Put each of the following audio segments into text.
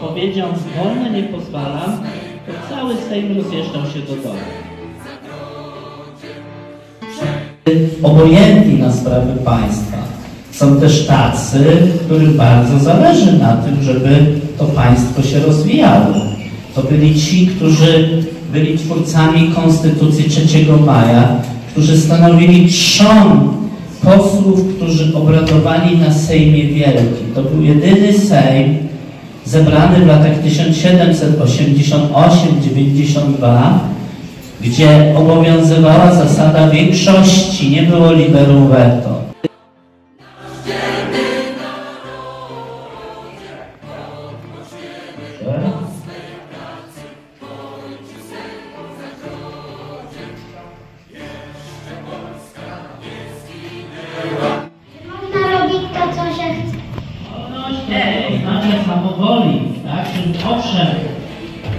powiedział wolno nie pozwalam, to cały Sejm rozjeżdżał się do domu. obojętni na sprawy państwa. Są też tacy, którym bardzo zależy na tym, żeby to państwo się rozwijało. To byli ci, którzy byli twórcami Konstytucji 3 maja, którzy stanowili trzon posłów, którzy obradowali na Sejmie Wielkim. To był jedyny Sejm zebrany w latach 1788-92, gdzie obowiązywała zasada większości, nie było liberum veto. Samowoli, tak? Czyli owszem,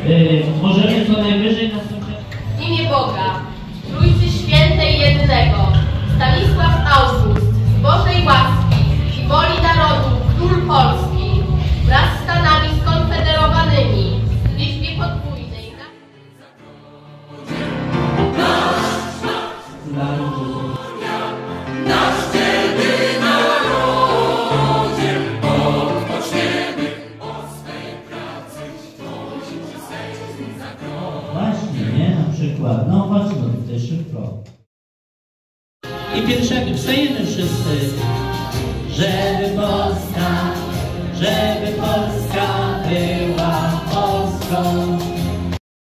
yy, możemy co najwyżej na W imię Boga, Trójcy Świętej Jedynego, Stanisław August, z Bożej łaski i woli narodu, król Polski, wraz z Stanami skonfederowanymi, w liczbie podwójnej, na przykładną własność cyfrową. I pierwszego przejemy wszyscy, żeby Polska, żeby Polska była Polską.